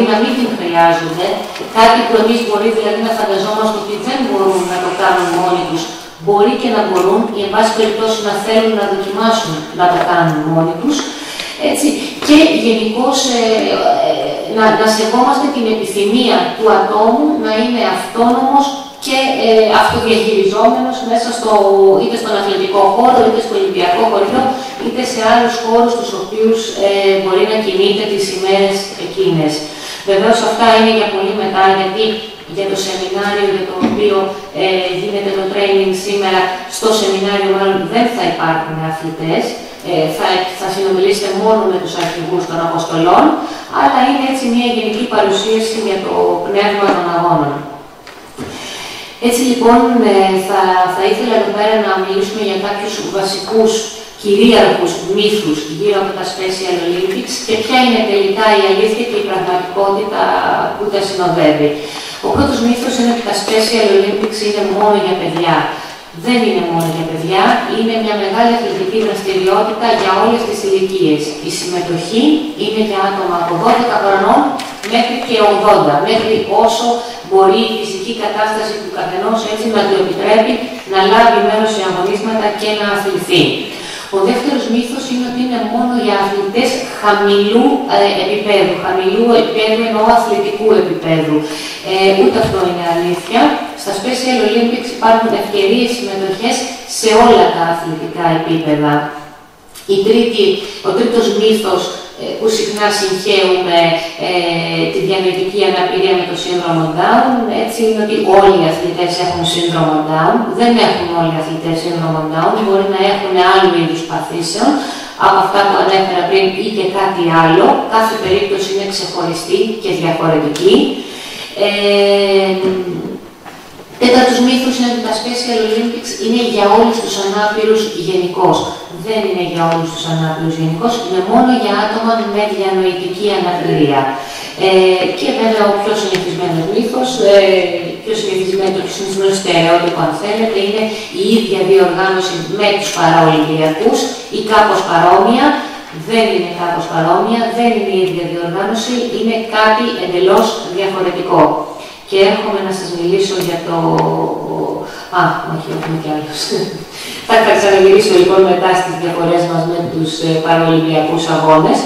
μπορεί να μην την χρειάζονται, κάτι που εμείς μπορεί δηλαδή να φανταζόμαστε ότι δεν μπορούν να το κάνουν μόνοι τους, μπορεί και να μπορούν ή εν πάση περιπτώσει να θέλουν να δοκιμάσουν να τα κάνουν μόνοι τους. Έτσι, και γενικώς ε, ε, να, να σεβόμαστε την επιθυμία του ατόμου να είναι αυτόνομος και ε, αυτοδιαχειριζόμενος μέσα στο, είτε στον αθλητικό χώρο, είτε στο Ολυμπιακό χωριό, είτε σε άλλους χώρους τους οποίους ε, μπορεί να κινείται τις ημέρες εκείνες. Βεβαίως αυτά είναι για πολύ μετά, γιατί για το σεμινάριο για το οποίο ε, γίνεται το training σήμερα, στο σεμινάριο μάλλον δεν θα υπάρχουν αθλητές, ε, θα, θα συνομιλήσετε μόνο με τους αρχηγούς των αποστολών, αλλά είναι έτσι μια γενική παρουσίαση για το πνεύμα των αγώνων. Έτσι λοιπόν ε, θα, θα ήθελα εδώ πέρα να μιλήσουμε για κάποιους βασικούς κυρίαρχους μύθους γύρω από τα Special Olympics και ποια είναι τελικά η αλήθεια και η πραγματικότητα που τα συνοδεύει. Ο πρώτος μύθος είναι ότι τα Special Olympics είναι μόνο για παιδιά. Δεν είναι μόνο για παιδιά, είναι μια μεγάλη αθλητική δραστηριότητα για όλες τις ηλικίες. Η συμμετοχή είναι για άτομα από 12 χρονών μέχρι και 80, μέχρι όσο μπορεί η φυσική κατάσταση του καθενός έτσι να του επιτρέπει να λάβει μέρος σε αγωνίσματα και να αθληθεί. Ο δεύτερος μύθος είναι ότι είναι μόνο για αθλητές χαμηλού ε, επίπεδου, χαμηλού επίπεδου εννοώ αθλητικού επίπεδου. Ε, ούτε αυτό είναι αλήθεια. Στα Special Olympics υπάρχουν ευκαιρίες συμμετοχές σε όλα τα αθλητικά επίπεδα. Η τρίτη, ο τρίτος μύθος ε, που συχνά συγχαίουμε ε, τη διανοητική αναπηρία με το σύνδρομο Down, έτσι είναι ότι όλοι οι αθλητές έχουν σύνδρομο Down, δεν έχουν όλοι οι αθλητές σύνδρομο Down, μπορεί να έχουν άλλου είδους παθήσεων, από αυτά που ανέφερα πριν ή και κάτι άλλο, κάθε περίπτωση είναι ξεχωριστή και διαφορετική. Ε, Τέταρτος μύθος είναι ότι τα Special Olympics είναι για όλους τους ανάπηρους γενικώς. Δεν είναι για όλους τους ανάπηρους γενικώς, είναι μόνο για άτομα με διανοητική αναπηρία. Ε, και βέβαια ο πιο συνηθισμένος μύθος, ε, πιο συνηθισμένο, το πιο συνηθισμένο στερεότυπο αν θέλετε, είναι η ίδια διοργάνωση με τους παραολυμπιακούς ή κάπως παρόμοια, δεν είναι κάπως παρόμοια, δεν είναι η ίδια διοργάνωση, είναι κάτι εντελώς διαφορετικό. Και έρχομαι να σας μιλήσω για το... Α, όχι, έχουμε κι άλλους. θα, θα ξαναμιλήσω λοιπόν μετά στις διαφορές μας με τους ε, παραολυμπιακούς αγώνες.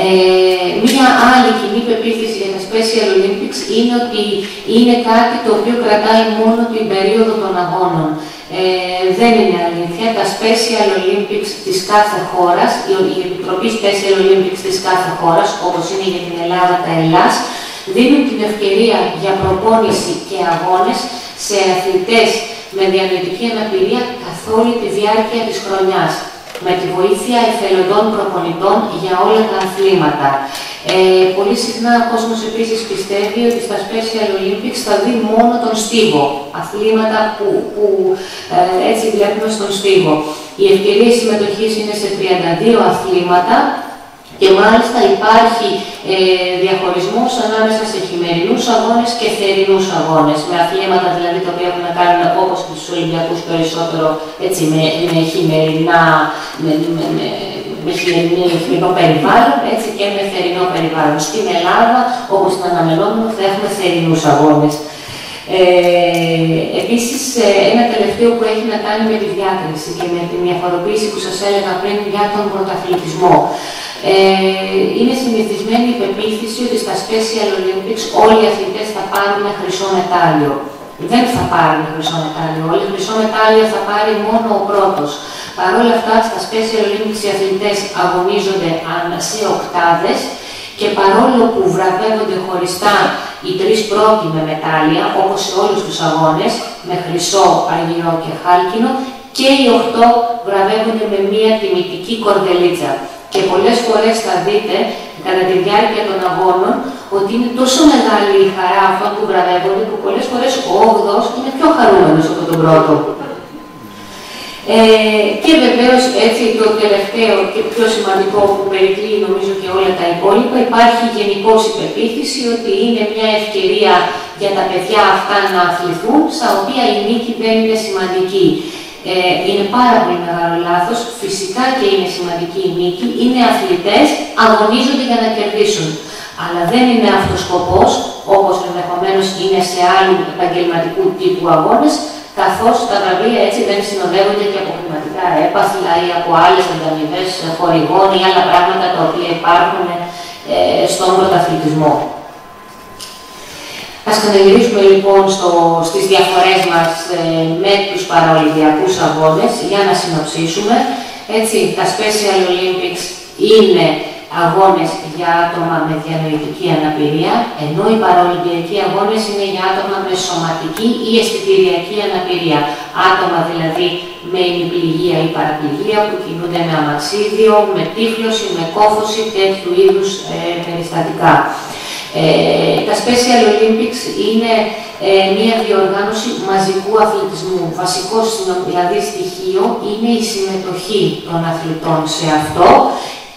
Ε, μία άλλη κοινή πεποίθηση για τα Special Olympics είναι ότι είναι κάτι το οποίο κρατάει μόνο την περίοδο των αγώνων. Ε, δεν είναι αλήθεια. Τα Special Olympics της κάθε χώρας, η, η Επιτροπή Special Olympics της κάθε χώρας, όπως είναι για την Ελλάδα τα Ελλάς, δίνουν την ευκαιρία για προπόνηση και αγώνες σε αθλητές με διανοητική αναπηρία καθ' όλη τη διάρκεια της χρονιάς με τη βοήθεια εθελοντών προπονητών για όλα τα αθλήματα. Ε, πολύ συχνά ο κόσμος επίσης πιστεύει ότι στα Special Olympics θα δει μόνο τον στίβο, αθλήματα που, που ε, έτσι βλέπουμε στον στίβο. Η ευκαιρία συμμετοχής είναι σε 32 αθλήματα και μάλιστα υπάρχει ε, διαχωρισμός ανάμεσα σε χειμερινούς αγώνες και θερινούς αγώνες, με αθλήματα δηλαδή τα οποία έχουν να κάνουν όπως τους Ολυμπιακούς περισσότερο έτσι, με, με χειμερινά, με, με, με, με χειμερινό περιβάλλον έτσι, και με θερινό περιβάλλον. Στην Ελλάδα, όπως ήταν αναμενόμενο, θα έχουμε θερινούς αγώνες. Ε, επίσης, ε, ένα τελευταίο που έχει να κάνει με τη διάκριση και με τη διαφοροποίηση που σας έλεγα πριν για τον πρωταθλητισμό. Ε, είναι συνηθισμένη η πεποίθηση ότι στα Special Olympics όλοι οι αθλητές θα πάρουν χρυσό μετάλλιο. Δεν θα πάρουν χρυσό μετάλλιο όλοι, χρυσό μετάλλιο θα πάρει μόνο ο πρώτος. Παρ' όλα αυτά, στα Special Olympics οι αθλητές αγωνίζονται σε οκτάδες και παρόλο που βραβεύονται χωριστά οι τρεις πρώτοι με μετάλλια, όπως σε όλους τους αγώνες, με χρυσό, αργυρό και χάλκινο, και οι οχτώ βραβεύονται με μία τιμητική κορδελίτσα. Και πολλές φορές θα δείτε κατά τη διάρκεια των αγώνων ότι είναι τόσο μεγάλη η χαρά αυτών που βραβεύονται που πολλές φορές ο 8ος είναι πιο χαρούμενος από τον πρώτο. Ε, και βεβαίως έτσι το τελευταίο και πιο σημαντικό που περικλεί νομίζω και όλα τα υπόλοιπα υπάρχει γενικώς η πεποίθηση ότι είναι μια ευκαιρία για τα παιδιά αυτά να αθληθούν στα οποία η νίκη δεν είναι σημαντική. Ε, είναι πάρα πολύ μεγάλο λάθος, φυσικά και είναι σημαντική η νίκη, είναι αθλητές, αγωνίζονται για να κερδίσουν. αλλά δεν είναι αυτός σκοπός, όπως ενδεχομένως είναι σε άλλου επαγγελματικού τύπου αγώνες, καθώς τα βραβεία έτσι δεν συνοδεύονται και από χρηματικά έπαθλα ή από άλλες ανταμοιβές χορηγών ή άλλα πράγματα τα οποία υπάρχουν ε, στον πρωταθλητισμό. Ας ξαναγυρίσουμε λοιπόν στο, στις διαφορές μας ε, με τους παραολυμπιακούς αγώνες για να συνοψίσουμε. Έτσι, τα Special Olympics είναι αγώνες για άτομα με διανοητική αναπηρία, ενώ οι παραολυμπιακοί αγώνες είναι για άτομα με σωματική ή αισθητηριακή αναπηρία. Άτομα δηλαδή με ημιπληγία ή παραπληγία που κινούνται με αμαξίδιο, με τύφλωση, με κόφωση, τέτοιου είδους ε, περιστατικά. Ε, τα Special Olympics είναι ε, μια διοργάνωση μαζικού αθλητισμού. Βασικό δηλαδή στοιχείο είναι η συμμετοχή των αθλητών σε αυτό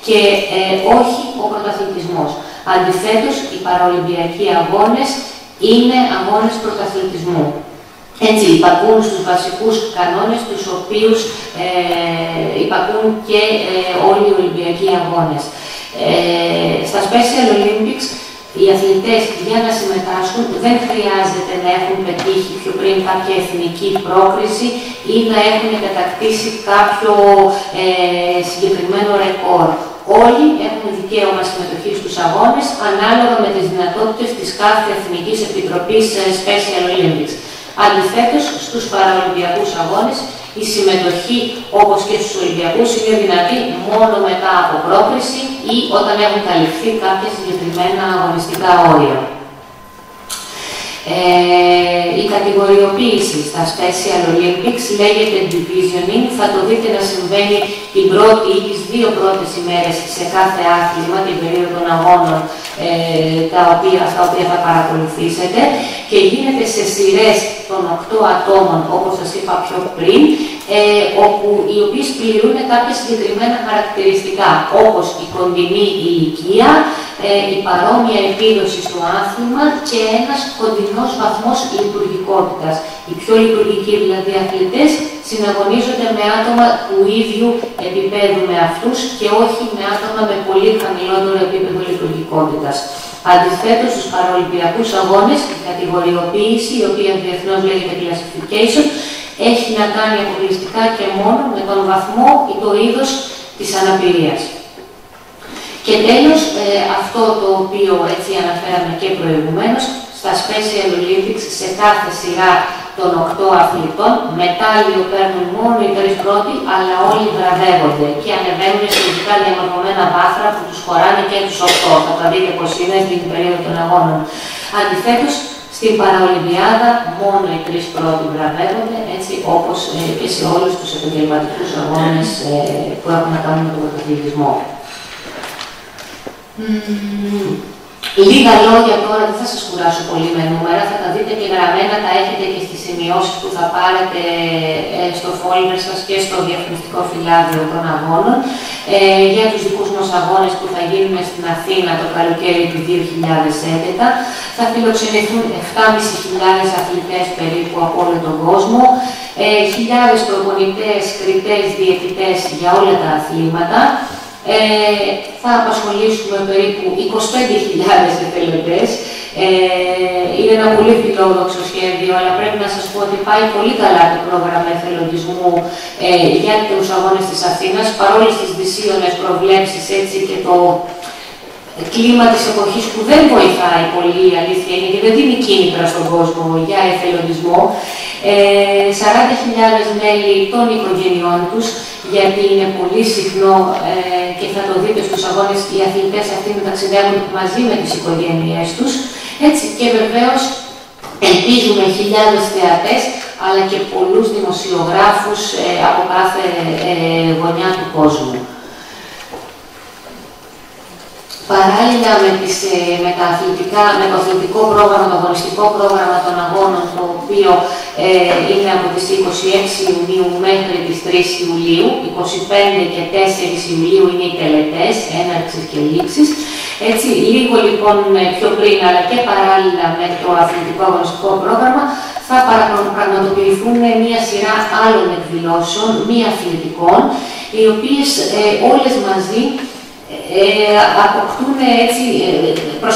και ε, όχι ο πρωταθλητισμός. Αντιθέτως, οι παραολυμπιακοί αγώνες είναι αγώνες πρωταθλητισμού. Έτσι, υπακούν στους βασικούς κανόνες, τους οποίους ε, υπακούν και ε, όλοι οι Ολυμπιακοί αγώνες. Ε, στα Special Olympics, οι αθλητές για να συμμετάσχουν δεν χρειάζεται να έχουν πετύχει πιο πριν κάποια εθνική πρόκριση ή να έχουν κατακτήσει κάποιο ε, συγκεκριμένο ρεκόρ. Όλοι έχουν δικαίωμα συμμετοχή στους αγώνες ανάλογα με τις δυνατότητες της κάθε Εθνικής Επιτροπής ε, Special Olympics. Αντιθέτως, στους παραολυμπιακούς αγώνες η συμμετοχή, όπως και στους Ολυμπιακούς, είναι δυνατή μόνο μετά από πρόκριση ή όταν έχουν καλυφθεί κάποια συγκεκριμένα αγωνιστικά όρια. Ε, η κατηγοριοποίηση στα Special Olympics λέγεται divisioning. Θα το δείτε να συμβαίνει την πρώτη ή τις δύο πρώτες ημέρες σε κάθε άθλημα, την περίοδο των αγώνων ε, τα, οποία, τα οποία θα παρακολουθήσετε και γίνεται σε σειρές των 8 ατόμων, όπως σας είπα πιο πριν, ε, όπου οι οποίες πληρούν κάποια συγκεκριμένα χαρακτηριστικά, όπως η κοντινή ηλικία, ε, η παρόμοια επίδοση στο άθλημα και ένας κοντινός βαθμός λειτουργικότητας. Οι πιο λειτουργικοί δηλαδή αθλητές συναγωνίζονται με άτομα του ίδιου επίπεδου με αυτούς και όχι με άτομα με πολύ χαμηλότερο επίπεδο λειτουργικότητας. Αντιθέτως, στους παραολυμπιακούς αγώνες, η κατηγοριοποίηση, η οποία διεθνώς λέγεται classification, έχει να κάνει αποκλειστικά και μόνο με τον βαθμό ή το είδος της αναπηρίας. Και τέλος, ε, αυτό το οποίο έτσι αναφέραμε και προηγουμένως, στα Special Olympics σε κάθε σειρά των 8 αθλητών, μετάλλιο παίρνουν μόνο οι τρεις πρώτοι, αλλά όλοι βραβεύονται και ανεβαίνουν σε ειδικά διαμορφωμένα βάθρα που τους χωράνε και τους 8. Θα τα δείτε πώς είναι στην περίοδο των αγώνων. Αντιθέτως, στην Παραολυμπιάδα μόνο οι τρεις πρώτοι βραβεύονται, έτσι όπως ε, και σε όλους τους επαγγελματικούς αγώνες ε, που έχουν να κάνουν με τον πρωταθλητισμό. Λίγα λόγια τώρα, δεν θα σας κουράσω πολύ με νούμερα, θα τα δείτε και γραμμένα, τα έχετε και στις σημειώσεις που θα πάρετε ε, στο folder σας και στο διαφημιστικό φυλάδιο των αγώνων. Ε, για τους δικούς μας αγώνες που θα γίνουν στην Αθήνα το καλοκαίρι του 2011. Θα φιλοξενηθούν 7.500 αθλητές περίπου από όλο τον κόσμο, ε, χιλιάδες προπονητές, κριτές, διαιτητές για όλα τα αθλήματα. Ε, θα απασχολήσουμε περίπου 25.000 εθελοντές. Ε, είναι ένα πολύ φιλόδοξο σχέδιο, αλλά πρέπει να σας πω ότι πάει πολύ καλά το πρόγραμμα εθελοντισμού ε, για τους αγώνες της Αθήνας, παρόλες τις δυσίωνες προβλέψεις έτσι και το κλίμα της εποχής που δεν βοηθάει πολύ η αλήθεια είναι και δεν δίνει κίνητρα στον κόσμο για εθελοντισμό. Ε, 40.000 μέλη των οικογενειών τους, γιατί είναι πολύ συχνό ε, και θα το δείτε στους αγώνες οι αθλητές αυτοί να ταξιδεύουν μαζί με τις οικογένειές τους. Έτσι και βεβαίως ελπίζουμε χιλιάδες θεατές, αλλά και πολλούς δημοσιογράφους ε, από κάθε ε, γωνιά του κόσμου. Παράλληλα με, τις, ε, με, τα αθλητικά, με το αθλητικό πρόγραμμα, το αγωνιστικό πρόγραμμα των αγώνων, το οποίο ε, είναι από τις 26 Ιουνίου μέχρι τις 3 Ιουλίου, 25 και 4 Ιουλίου είναι οι τελετές, έναρξης και λήξης. Έτσι, λίγο λοιπόν ε, πιο πριν, αλλά και παράλληλα με το αθλητικό αγωνιστικό πρόγραμμα, θα πραγματοποιηθούν μια σειρά άλλων εκδηλώσεων, μη αθλητικών, οι οποίες ε, όλες μαζί ε, αποκτούν έτσι, ε,